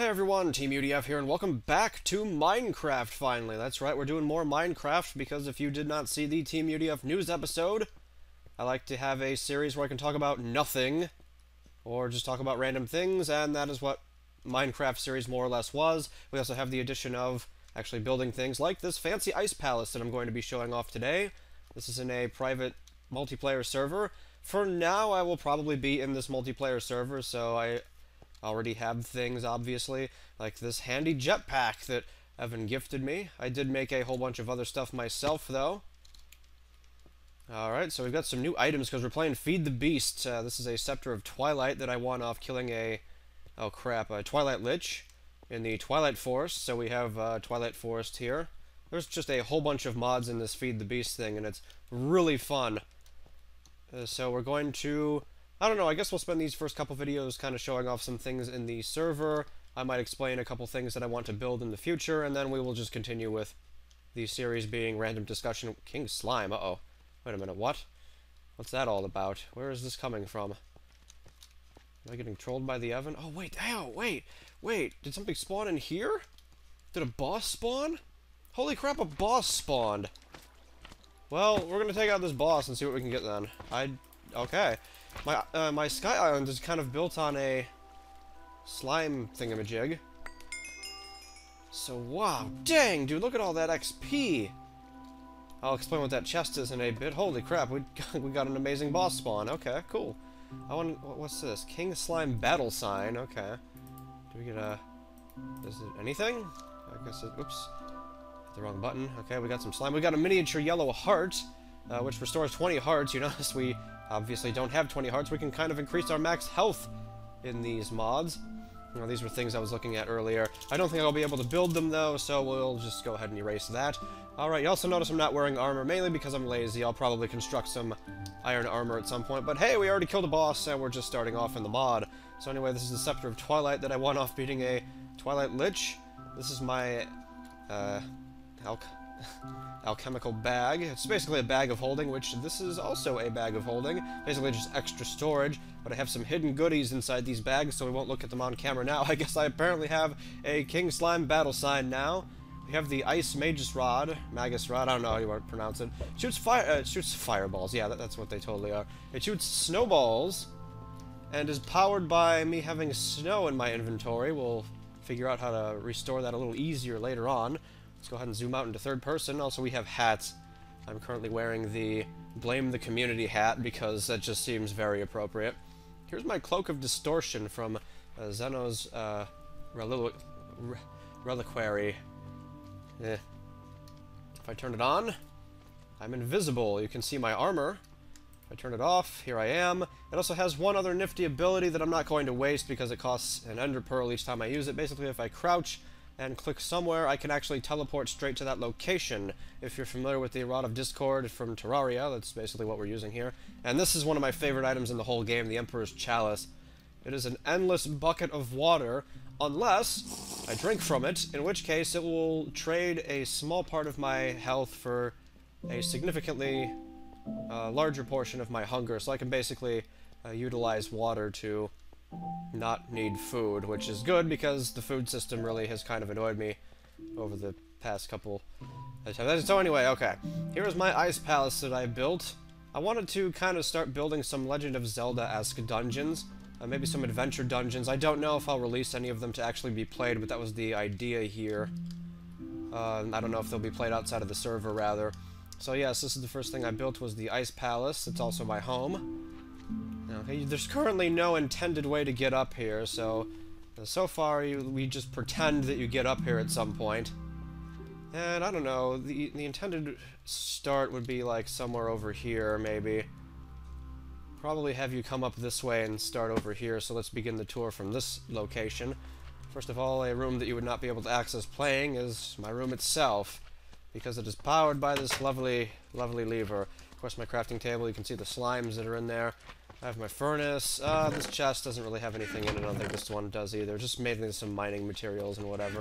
Hey everyone, Team UDF here, and welcome back to Minecraft finally. That's right, we're doing more Minecraft because if you did not see the Team UDF news episode, I like to have a series where I can talk about nothing, or just talk about random things, and that is what Minecraft series more or less was. We also have the addition of actually building things like this fancy ice palace that I'm going to be showing off today. This is in a private multiplayer server. For now, I will probably be in this multiplayer server, so I already have things, obviously, like this handy jetpack that Evan gifted me. I did make a whole bunch of other stuff myself, though. Alright, so we've got some new items because we're playing Feed the Beast. Uh, this is a Scepter of Twilight that I won off killing a... Oh crap, a Twilight Lich in the Twilight Forest. So we have uh, Twilight Forest here. There's just a whole bunch of mods in this Feed the Beast thing, and it's really fun. Uh, so we're going to I don't know, I guess we'll spend these first couple videos kind of showing off some things in the server. I might explain a couple things that I want to build in the future, and then we will just continue with the series being random discussion. King Slime, uh-oh. Wait a minute, what? What's that all about? Where is this coming from? Am I getting trolled by the oven? Oh, wait, ow, wait, wait, did something spawn in here? Did a boss spawn? Holy crap, a boss spawned! Well, we're gonna take out this boss and see what we can get then. I... okay. My, uh, my Sky Island is kind of built on a slime thingamajig. So, wow. Dang, dude, look at all that XP! I'll explain what that chest is in a bit. Holy crap, we got, we got an amazing boss spawn. Okay, cool. I want. What's this? King Slime Battle Sign. Okay. Do we get a... Is it anything? I guess it... Oops. Hit the wrong button. Okay, we got some slime. We got a miniature yellow heart, uh, which restores 20 hearts. You notice we obviously don't have 20 hearts, we can kind of increase our max health in these mods. Know, these were things I was looking at earlier. I don't think I'll be able to build them, though, so we'll just go ahead and erase that. Alright, you also notice I'm not wearing armor, mainly because I'm lazy. I'll probably construct some iron armor at some point. But hey, we already killed a boss, and we're just starting off in the mod. So anyway, this is the Scepter of Twilight that I won off beating a Twilight Lich. This is my, uh, alch alchemical bag. It's basically a bag of holding, which this is also a bag of holding. Basically just extra storage, but I have some hidden goodies inside these bags, so we won't look at them on camera now. I guess I apparently have a King Slime battle sign now. We have the Ice Magus Rod, Magus Rod, I don't know how you want to pronounce it. shoots fire, uh, shoots fireballs, yeah, that, that's what they totally are. It shoots snowballs, and is powered by me having snow in my inventory. We'll figure out how to restore that a little easier later on. Let's go ahead and zoom out into third person. Also, we have hats. I'm currently wearing the Blame the Community hat because that just seems very appropriate. Here's my Cloak of Distortion from uh, Xeno's uh, Rel Reliquary. Eh. If I turn it on, I'm invisible. You can see my armor. If I turn it off, here I am. It also has one other nifty ability that I'm not going to waste because it costs an Ender Pearl each time I use it. Basically, if I crouch and click somewhere, I can actually teleport straight to that location. If you're familiar with the Rod of Discord from Terraria, that's basically what we're using here. And this is one of my favorite items in the whole game, the Emperor's Chalice. It is an endless bucket of water, unless I drink from it, in which case it will trade a small part of my health for a significantly uh, larger portion of my hunger, so I can basically uh, utilize water to not need food, which is good because the food system really has kind of annoyed me over the past couple. So anyway, okay. Here is my ice palace that I built. I wanted to kind of start building some Legend of Zelda-esque dungeons. Uh, maybe some adventure dungeons. I don't know if I'll release any of them to actually be played, but that was the idea here. Uh, I don't know if they'll be played outside of the server, rather. So yes, this is the first thing I built was the Ice Palace. It's also my home. Okay, there's currently no intended way to get up here, so... So far, you, we just pretend that you get up here at some point. And, I don't know, the, the intended start would be, like, somewhere over here, maybe. Probably have you come up this way and start over here, so let's begin the tour from this location. First of all, a room that you would not be able to access playing is my room itself, because it is powered by this lovely, lovely lever. Of course, my crafting table, you can see the slimes that are in there. I have my furnace. Uh, this chest doesn't really have anything in it. I don't think this one does either. Just mainly some mining materials and whatever.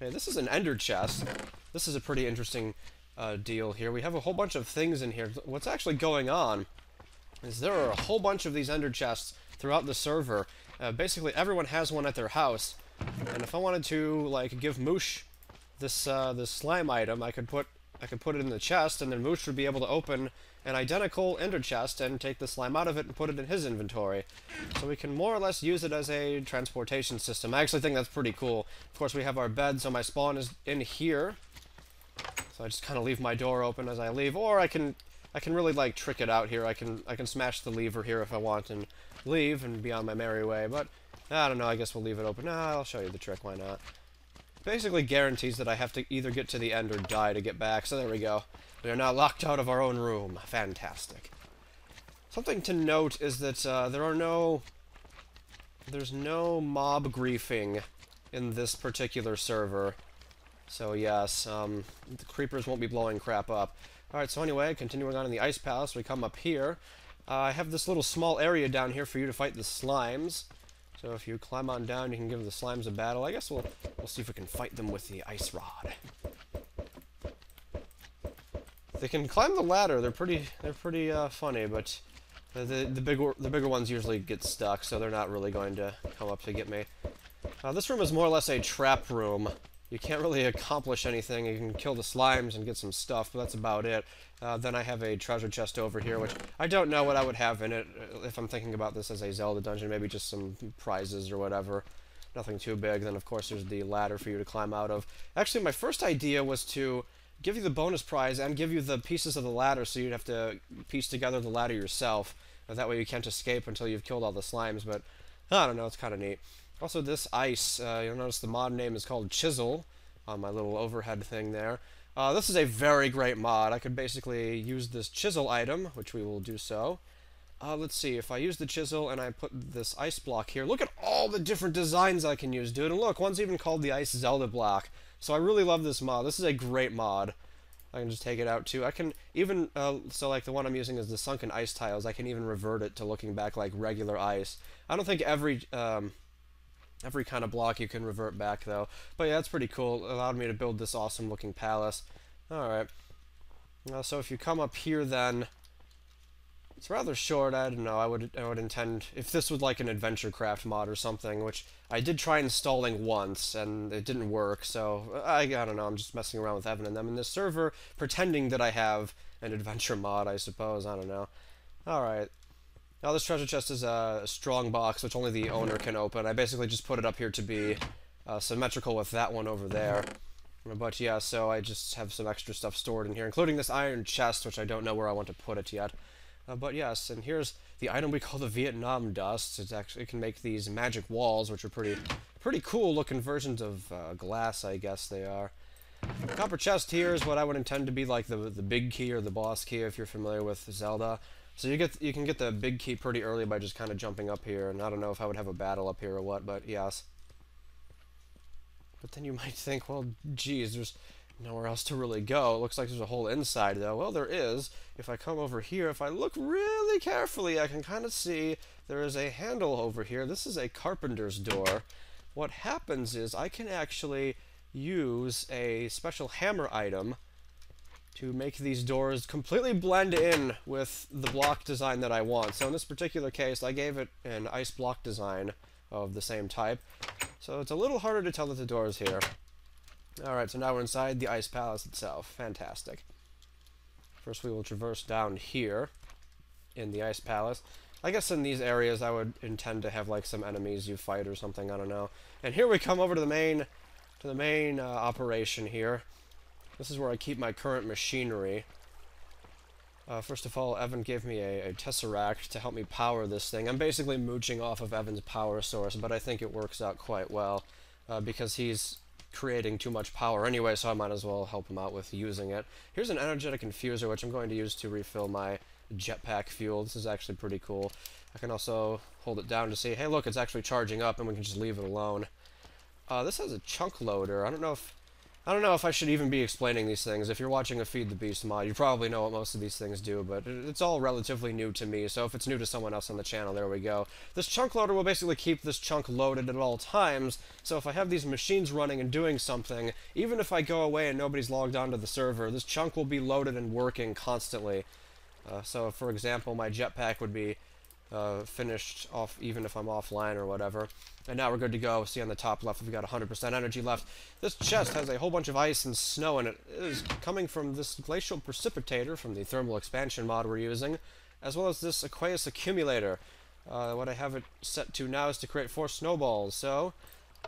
Okay, this is an ender chest. This is a pretty interesting uh, deal here. We have a whole bunch of things in here. What's actually going on is there are a whole bunch of these ender chests throughout the server. Uh, basically, everyone has one at their house. And if I wanted to, like, give Moosh this, uh, this slime item, I could put I could put it in the chest, and then Moosh would be able to open an identical ender chest and take the slime out of it and put it in his inventory. So we can more or less use it as a transportation system. I actually think that's pretty cool. Of course, we have our bed, so my spawn is in here. So I just kind of leave my door open as I leave, or I can I can really like trick it out here. I can I can smash the lever here if I want and leave and be on my merry way. But I don't know. I guess we'll leave it open. Nah, I'll show you the trick. Why not? Basically guarantees that I have to either get to the end or die to get back. So there we go. We are now locked out of our own room. Fantastic. Something to note is that uh, there are no... There's no mob griefing in this particular server. So yes, um, the creepers won't be blowing crap up. Alright, so anyway, continuing on in the Ice Palace, we come up here. Uh, I have this little small area down here for you to fight the slimes. So if you climb on down, you can give the slimes a battle. I guess we'll, we'll see if we can fight them with the ice rod. They can climb the ladder. They're pretty they're pretty uh, funny, but the, the the bigger the bigger ones usually get stuck, so they're not really going to come up to get me. Uh, this room is more or less a trap room. You can't really accomplish anything. You can kill the slimes and get some stuff, but that's about it. Uh, then I have a treasure chest over here, which I don't know what I would have in it uh, if I'm thinking about this as a Zelda dungeon. Maybe just some prizes or whatever. Nothing too big. Then, of course, there's the ladder for you to climb out of. Actually, my first idea was to give you the bonus prize and give you the pieces of the ladder so you'd have to piece together the ladder yourself. That way you can't escape until you've killed all the slimes, but I don't know, it's kind of neat. Also, this ice, uh, you'll notice the mod name is called Chisel on my little overhead thing there. Uh, this is a very great mod. I could basically use this chisel item, which we will do so. Uh, let's see, if I use the chisel and I put this ice block here, look at all the different designs I can use, dude. And look, one's even called the Ice Zelda block. So I really love this mod. This is a great mod. I can just take it out too. I can even, uh, so like the one I'm using is the sunken ice tiles. I can even revert it to looking back like regular ice. I don't think every, um, every kind of block you can revert back though. But yeah, that's pretty cool. It allowed me to build this awesome looking palace. Alright. Uh, so if you come up here then, it's rather short. I don't know. I would I would intend if this was like an adventure craft mod or something, which I did try installing once and it didn't work. So I I don't know. I'm just messing around with Evan and them in this server, pretending that I have an adventure mod. I suppose. I don't know. All right. Now this treasure chest is a strong box, which only the owner can open. I basically just put it up here to be uh, symmetrical with that one over there. But yeah, so I just have some extra stuff stored in here, including this iron chest, which I don't know where I want to put it yet. Uh, but yes, and here's the item we call the Vinteum Dust. It's actually it can make these magic walls, which are pretty pretty cool looking versions of uh, glass, I guess they are. Copper chest here is what I would intend to be like the the big key or the boss key if you're familiar with Zelda. So you get you can get the big key pretty early by just kind of jumping up here, and I don't know if I would have a battle up here or what, but yes. But then you might think, well, geez, there's nowhere else to really go. It looks like there's a hole inside, though. Well, there is. If I come over here, if I look really carefully, I can kind of see there is a handle over here. This is a carpenter's door. What happens is I can actually use a special hammer item to make these doors completely blend in with the block design that I want. So in this particular case, I gave it an ice block design of the same type. So it's a little harder to tell that the door is here. Alright, so now we're inside the Ice Palace itself. Fantastic. First we will traverse down here in the Ice Palace. I guess in these areas I would intend to have like some enemies you fight or something, I don't know. And here we come over to the main to the main uh, operation here. This is where I keep my current machinery. Uh, first of all, Evan gave me a, a, Tesseract to help me power this thing. I'm basically mooching off of Evan's power source, but I think it works out quite well uh, because he's creating too much power anyway, so I might as well help him out with using it. Here's an energetic infuser, which I'm going to use to refill my jetpack fuel. This is actually pretty cool. I can also hold it down to see, hey look, it's actually charging up, and we can just leave it alone. Uh, this has a chunk loader. I don't know if I don't know if I should even be explaining these things. If you're watching a Feed the Beast mod, you probably know what most of these things do, but it's all relatively new to me, so if it's new to someone else on the channel, there we go. This chunk loader will basically keep this chunk loaded at all times, so if I have these machines running and doing something, even if I go away and nobody's logged onto the server, this chunk will be loaded and working constantly. Uh, so, for example, my jetpack would be uh, finished off, even if I'm offline or whatever. And now we're good to go. See on the top left, we've got 100% energy left. This chest has a whole bunch of ice and snow in it. It is coming from this glacial precipitator from the thermal expansion mod we're using, as well as this aqueous accumulator. Uh, what I have it set to now is to create four snowballs. So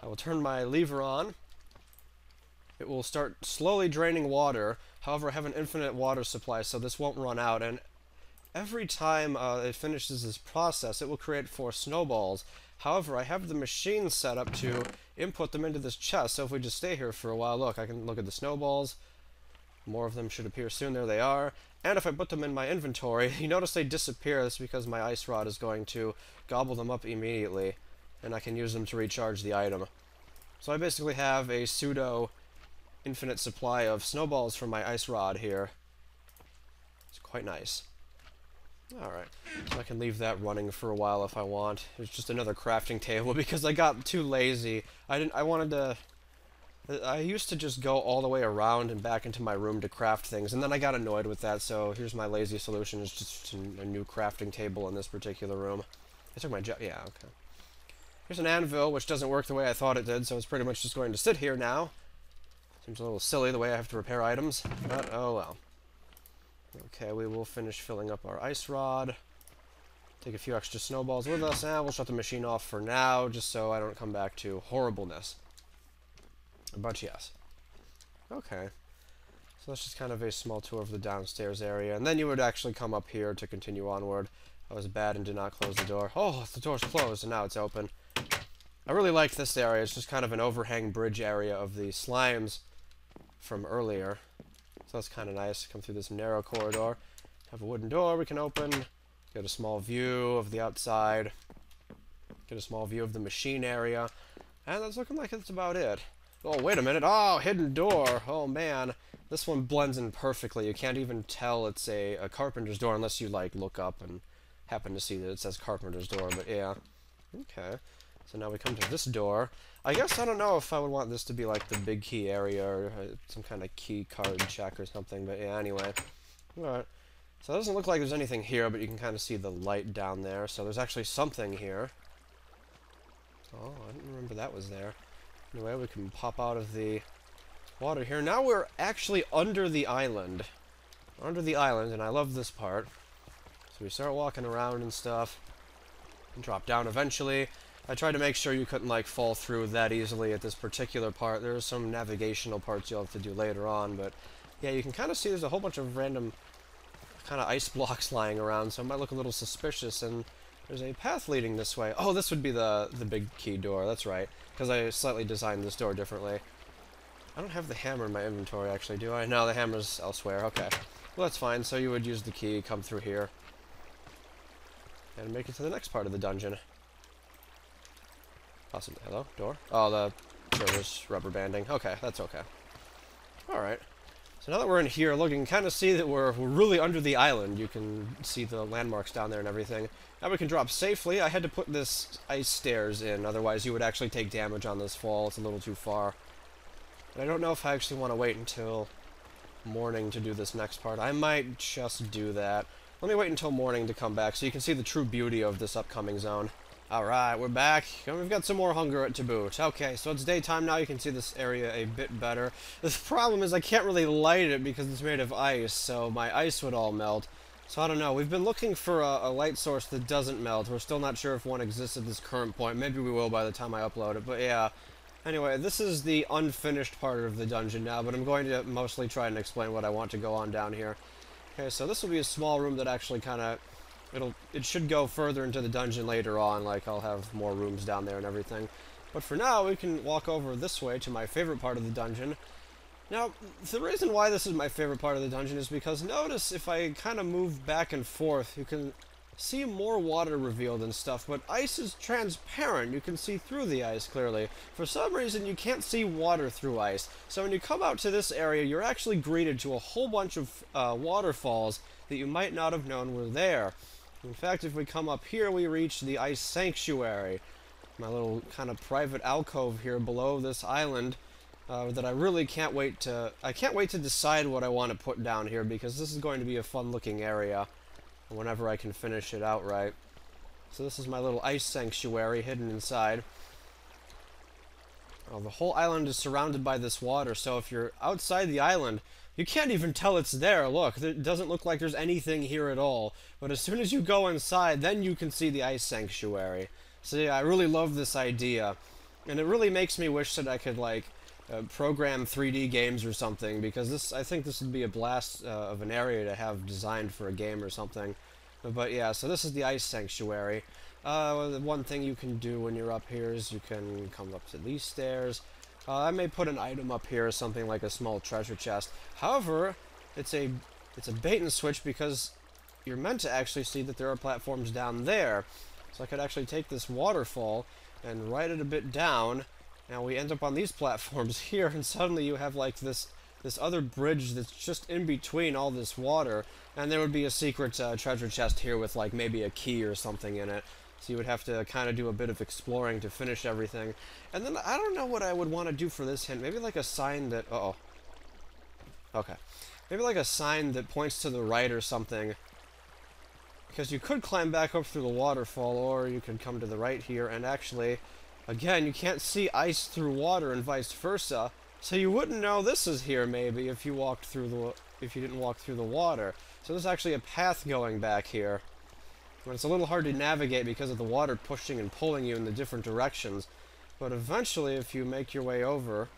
I will turn my lever on. It will start slowly draining water. However, I have an infinite water supply, so this won't run out. And every time uh, it finishes this process, it will create four snowballs. However, I have the machine set up to input them into this chest, so if we just stay here for a while, look, I can look at the snowballs. More of them should appear soon. There they are. And if I put them in my inventory, you notice they disappear. That's because my ice rod is going to gobble them up immediately. And I can use them to recharge the item. So I basically have a pseudo infinite supply of snowballs from my ice rod here. It's quite nice. Alright, I can leave that running for a while if I want. It's just another crafting table because I got too lazy. I didn't I wanted to uh, I used to just go all the way around and back into my room to craft things, and then I got annoyed with that, so here's my lazy solution, is just a new crafting table in this particular room. I took my job, yeah, okay. Here's an anvil, which doesn't work the way I thought it did, so it's pretty much just going to sit here now. Seems a little silly the way I have to repair items, but oh well. Okay, we will finish filling up our ice rod. Take a few extra snowballs with us, and we'll shut the machine off for now, just so I don't come back to horribleness. But yes. Okay. So that's just kind of a small tour of the downstairs area. And then you would actually come up here to continue onward. I was bad and did not close the door. Oh, the door's closed and now it's open. I really like this area. It's just kind of an overhang bridge area of the slimes from earlier. That's kind of nice. Come through this narrow corridor. Have a wooden door we can open. Get a small view of the outside. Get a small view of the machine area. And that's looking like that's about it. Oh, wait a minute. Oh, hidden door. Oh, man. This one blends in perfectly. You can't even tell it's a, a carpenter's door unless you, like, look up and happen to see that it says carpenter's door, but yeah. Okay. So now we come to this door. I guess I don't know if I would want this to be, like, the big key area or uh, some kind of key card check or something, but yeah, anyway. Alright. So it doesn't look like there's anything here, but you can kind of see the light down there, so there's actually something here. Oh, I didn't remember that was there. Anyway, we can pop out of the water here. Now we're actually under the island. Under the island, and I love this part. So we start walking around and stuff. And drop down eventually. I tried to make sure you couldn't, like, fall through that easily at this particular part. There are some navigational parts you'll have to do later on, but... Yeah, you can kind of see there's a whole bunch of random kind of ice blocks lying around, so it might look a little suspicious, and there's a path leading this way. Oh, this would be the, the big key door, that's right. Because I slightly designed this door differently. I don't have the hammer in my inventory, actually, do I? No, the hammer's elsewhere. Okay. Well, that's fine. So you would use the key, come through here, and make it to the next part of the dungeon. Possibly. Hello? Door? Oh, the server's rubber banding. Okay, that's okay. Alright. So now that we're in here, look, you can kind of see that we're, we're really under the island. You can see the landmarks down there and everything. Now we can drop safely. I had to put this ice stairs in, otherwise you would actually take damage on this fall. It's a little too far. And I don't know if I actually want to wait until morning to do this next part. I might just do that. Let me wait until morning to come back so you can see the true beauty of this upcoming zone. Alright, we're back. And we've got some more hunger to boot. Okay, so it's daytime now. You can see this area a bit better. The problem is I can't really light it because it's made of ice, so my ice would all melt. So I don't know. We've been looking for a, a, light source that doesn't melt. We're still not sure if one exists at this current point. Maybe we will by the time I upload it, but yeah. Anyway, this is the unfinished part of the dungeon now, but I'm going to mostly try and explain what I want to go on down here. Okay, so this will be a small room that actually kind of It'll it should go further into the dungeon later on, like I'll have more rooms down there and everything. But for now, we can walk over this way to my favorite part of the dungeon. Now, the reason why this is my favorite part of the dungeon is because notice if I kind of move back and forth, you can see more water revealed and stuff, but ice is transparent. You can see through the ice clearly. For some reason, you can't see water through ice. So when you come out to this area, you're actually greeted to a whole bunch of uh, waterfalls that you might not have known were there. In fact, if we come up here, we reach the Ice Sanctuary. My little kind of private alcove here below this island uh, that I really can't wait to... I can't wait to decide what I want to put down here because this is going to be a fun-looking area whenever I can finish it outright. So this is my little ice sanctuary hidden inside. The whole island is surrounded by this water, so if you're outside the island, you can't even tell it's there. Look, it doesn't look like there's anything here at all. But as soon as you go inside, then you can see the ice sanctuary. So yeah, I really love this idea. And it really makes me wish that I could, like, uh, program 3D games or something, because this, I think this would be a blast uh, of an area to have designed for a game or something. But yeah, so this is the ice sanctuary. Uh, one thing you can do when you're up here is you can come up to these stairs. Uh, I may put an item up here, or something like a small treasure chest. However, it's a it's a bait and switch because you're meant to actually see that there are platforms down there. So I could actually take this waterfall and write it a bit down, and we end up on these platforms here, and suddenly you have like this this other bridge that's just in between all this water, and there would be a secret uh, treasure chest here with like maybe a key or something in it. So you would have to kind of do a bit of exploring to finish everything. And then I don't know what I would want to do for this hint. Maybe like a sign that... Uh oh Okay. Maybe like a sign that points to the right or something. Because you could climb back up through the waterfall, or you could come to the right here, and actually, again, you can't see ice through water and vice versa. So you wouldn't know this is here, maybe, if you walked through the... if you didn't walk through the water. So there's actually a path going back here. But it's a little hard to navigate because of the water pushing and pulling you in the different directions. But eventually, if you make your way over,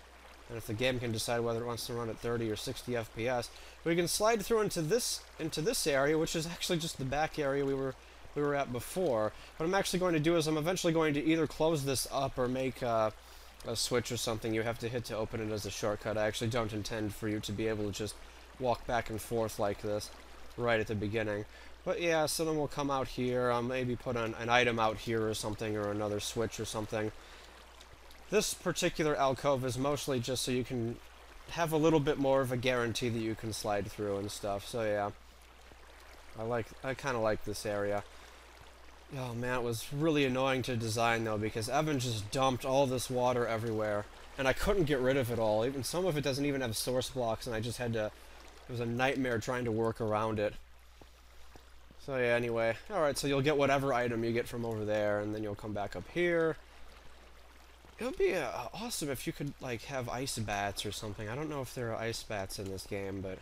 and if the game can decide whether it wants to run at 30 or 60 FPS, we can slide through into this into this area, which is actually just the back area we were we were at before. What I'm actually going to do is I'm eventually going to either close this up or make uh, a switch or something you have to hit to open it as a shortcut. I actually don't intend for you to be able to just walk back and forth like this right at the beginning. But yeah, so then we'll come out here, um, maybe put an, an item out here or something, or another switch or something. This particular alcove is mostly just so you can have a little bit more of a guarantee that you can slide through and stuff, so yeah. I like, I kind of like this area. Oh man, it was really annoying to design though, because Evan just dumped all this water everywhere, and I couldn't get rid of it all. Even some of it doesn't even have source blocks, and I just had to, it was a nightmare trying to work around it. So yeah, anyway. Alright, so you'll get whatever item you get from over there, and then you'll come back up here. It would be uh, awesome if you could, like, have ice bats or something. I don't know if there are ice bats in this game, but...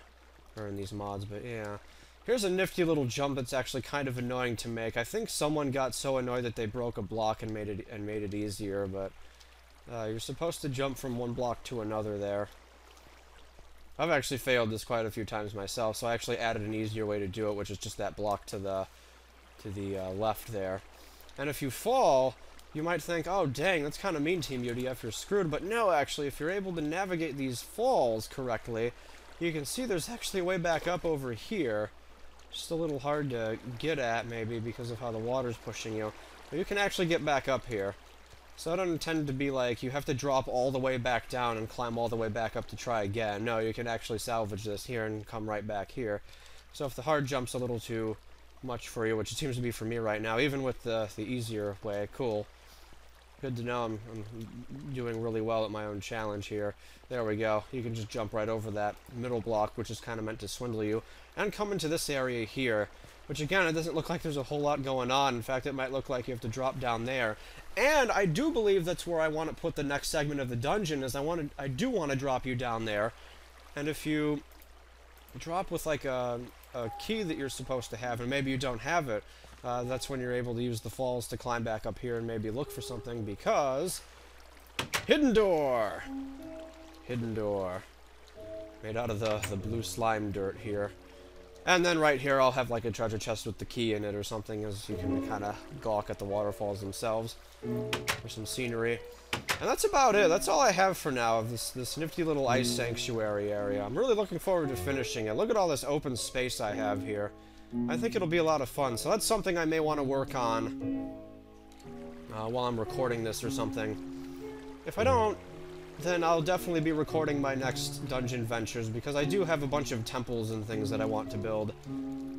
Or in these mods, but yeah. Here's a nifty little jump that's actually kind of annoying to make. I think someone got so annoyed that they broke a block and made it and made it easier, but... Uh, you're supposed to jump from one block to another there. I've actually failed this quite a few times myself, so I actually added an easier way to do it, which is just that block to the to the uh, left there. And if you fall, you might think, oh dang, that's kind of mean, Team UDF, you're screwed. But no, actually, if you're able to navigate these falls correctly, you can see there's actually a way back up over here. Just a little hard to get at, maybe, because of how the water's pushing you. But you can actually get back up here. So I don't intend to be like, you have to drop all the way back down and climb all the way back up to try again. No, you can actually salvage this here and come right back here. So if the hard jump's a little too much for you, which it seems to be for me right now, even with the, the easier way, cool. Good to know I'm, I'm doing really well at my own challenge here. There we go. You can just jump right over that middle block, which is kind of meant to swindle you, and come into this area here. Which again, it doesn't look like there's a whole lot going on. In fact, it might look like you have to drop down there. And I do believe that's where I want to put the next segment of the dungeon, is I want to, I do want to drop you down there. And if you drop with like a, a key that you're supposed to have, and maybe you don't have it, uh, that's when you're able to use the falls to climb back up here and maybe look for something, because... Hidden door! Hidden door. Made out of the, the blue slime dirt here. And then right here I'll have like a treasure chest with the key in it or something as you can kind of gawk at the waterfalls themselves. or some scenery. And that's about it. That's all I have for now of this, this nifty little ice sanctuary area. I'm really looking forward to finishing it. Look at all this open space I have here. I think it'll be a lot of fun. So that's something I may want to work on uh, while I'm recording this or something. If I don't, then I'll definitely be recording my next dungeon ventures because I do have a bunch of temples and things that I want to build.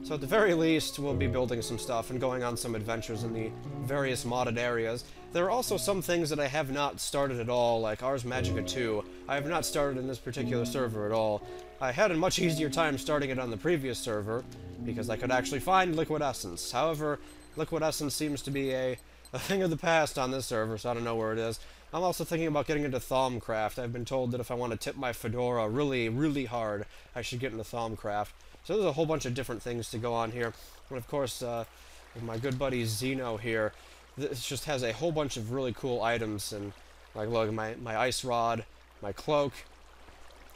So at the very least, we'll be building some stuff and going on some adventures in the various modded areas. There are also some things that I have not started at all, like Ars Magica 2. I have not started in this particular server at all. I had a much easier time starting it on the previous server, because I could actually find Liquid Essence. However, Liquid Essence seems to be a, a thing of the past on this server, so I don't know where it is. I'm also thinking about getting into Thaumcraft. I've been told that if I want to tip my Fedora really, really hard, I should get into Thaumcraft. So there's a whole bunch of different things to go on here. And of course, uh, my good buddy Xeno here, this just has a whole bunch of really cool items. And like, look, my, my Ice Rod, my Cloak,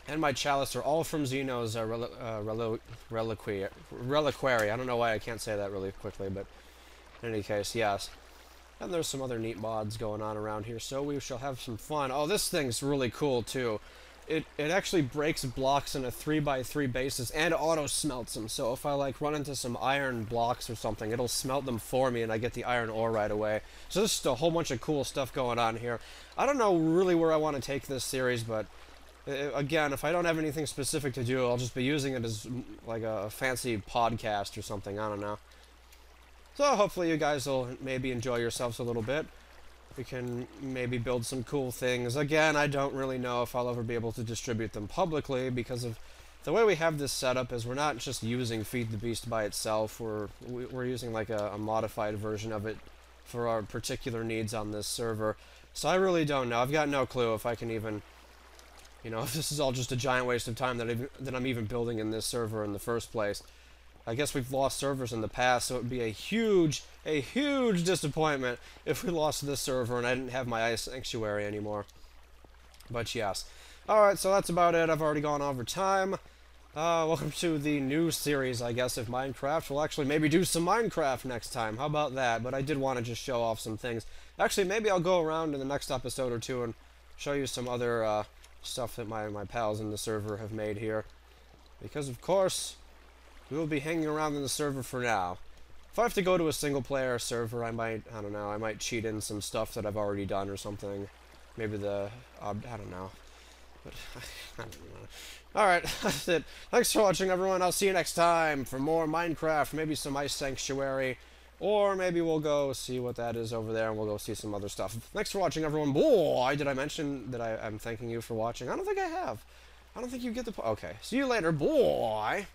and my Chalice are all from Xeno's uh, rel uh, rel reliquary. reliquary. I don't know why I can't say that really quickly, but in any case, yes. And there's some other neat mods going on around here, so we shall have some fun. Oh, this thing's really cool, too. It, it actually breaks blocks in a 3x3 basis and auto-smelts them, so if I, like, run into some iron blocks or something, it'll smelt them for me and I get the iron ore right away. So there's just a whole bunch of cool stuff going on here. I don't know really where I want to take this series, but uh, again, if I don't have anything specific to do, I'll just be using it as, like, a fancy podcast or something, I don't know. So hopefully you guys will maybe enjoy yourselves a little bit. We can maybe build some cool things. Again, I don't really know if I'll ever be able to distribute them publicly because of the way we have this set up is we're not just using Feed the Beast by itself. We're we're using like a, a modified version of it for our particular needs on this server. So I really don't know. I've got no clue if I can even, you know, if this is all just a giant waste of time that, I've, that I'm even building in this server in the first place. I guess we've lost servers in the past, so it would be a huge, a huge disappointment if we lost this server and I didn't have my Ice Sanctuary anymore. But yes. Alright, so that's about it. I've already gone over time. Uh, welcome to the new series, I guess, of Minecraft. We'll actually maybe do some Minecraft next time. How about that? But I did want to just show off some things. Actually, maybe I'll go around in the next episode or two and show you some other uh, stuff that my, my pals in the server have made here. Because, of course, we will be hanging around in the server for now. If I have to go to a single player server, I might, I don't know, I might cheat in some stuff that I've already done or something. Maybe the, uh, I don't know. But, I don't know. Alright, that's it. Thanks for watching, everyone. I'll see you next time for more Minecraft, maybe some Ice Sanctuary, or maybe we'll go see what that is over there, and we'll go see some other stuff. Thanks for watching, everyone. Boy, did I mention that I, am thanking you for watching? I don't think I have. I don't think you get the... Okay, see you later, boy!